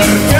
Yeah.